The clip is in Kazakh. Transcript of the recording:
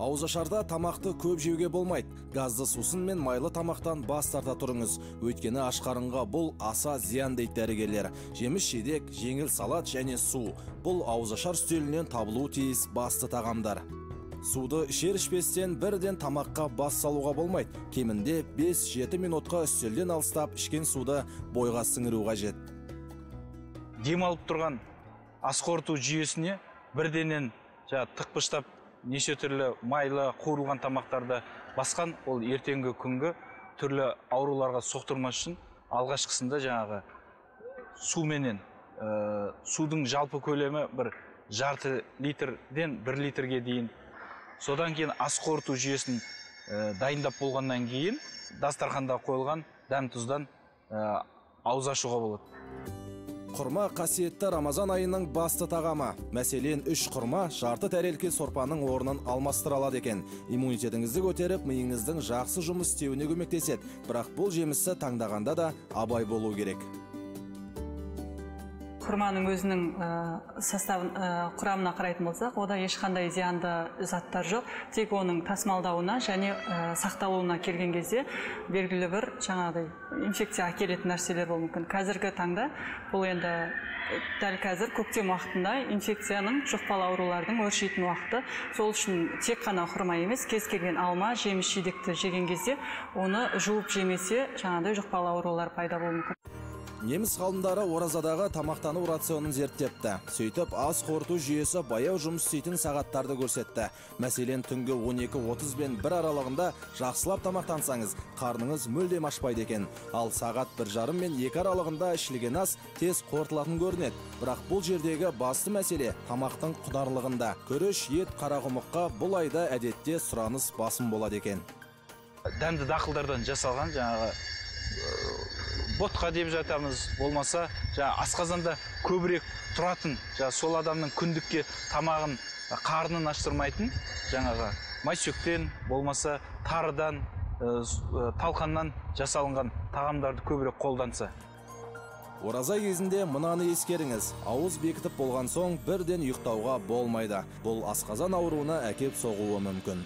ауызашарда тамақты көп жеуге болмайды. Газды сусын мен майлы тамақтан бас тарта тұрыңыз. Өйткені аш қарынға бұл аса зиян дейді дәрігерлер. Жеміс жидек жеңіл салат және су. Бұл ауызашар үстелінен табылуы тиіс басты тағамдар. Суды ішер ішпестен бірден тамаққа бас салуға болмайды. Кемінде 5-7 минутқа үстелден алыстап ішкен суды бойға сіңіру қажет. Демалып тұрған ас қорыту жүйесіне бірденен жаңағы тықпыштап неше түрлі майлы қуырылған тамақтарды басқан ол ертеңгі күнгі түрлі ауруларға соқтырмас үшін алғашқысында жаңағы суменен ә, судың жалпы көлемі бір жарты литрден бір литрге дейін. Содан кейін ас қорыту жүйесін ә, дайындап болғаннан кейін дастарханда қойылған дәм тұздан ә, ауыз ашуға болады. Құрма қасиетті рамазан айының басты тағамы. Мәселен үш құрма жарты тәрелке сорпаның орнын алмастыра алады екен. Иммунитетіңізді көтеріп миыңыздың жақсы жұмыс істеуіне көмектеседі. Бірақ бұл жемісті таңдағанда да абай болу керек. Құрманың өзінің ә, составын құрамына қарайтын болсақ ода ешқандай зиянды заттар жоқ. Тек оның тасымалдауына және сақталуына келген кезде белгілі бір жаңағыдай инфекция әкелетін нәрселер болуы мүмкін. Қазіргі таңда бұл енді дәл қазір көктем уақытында инфекцияның жұқпалы аурулардың өршитін уақыты. Сол үшін тек қана құрма емес кез келген алма жеміс жидекті жеген кезде оны жуып жемесе жаңағыдай жұқпалы аурулар пайда болуы мүмкін. Неміс ғалымдары оразадағы тамақтану рационын зерттепті. Сөйтіп ас қорыту жүйесі баяу жұмыс істейтін сағаттарды көрсетті. Мәселен түнгі 12.30 бен бір аралығында жақсылап тамақтансаңыз қарныңыз мүлдем ашпайды екен. Ал сағат бір жарым мен екі аралығында ішілген ас тез қорытылатын көрінеді. Бірақ бұл жердегі басты мәселе тамақтың құнарлығында күріш ет қарақұмыққа бұл айда әдетте сұраныс басым болады екен. Дәнді дақылдардан жасалған жаңағы ботқа деп жатамыз. Болмаса жаңа асқазанда көбірек тұратын жаңа сол адамның күндікке тамағын қарнын аштырмайтын жаңағы майсөктен болмаса тарыдан талқаннан жасалынған тағамдарды көбірек қолданса. Ораза кезінде мынаны ескеріңіз. Ауыз бекітіп болған соң бірден ұйықтауға болмайды. Бұл асқазан ауруына әкеп соғуы мүмкін.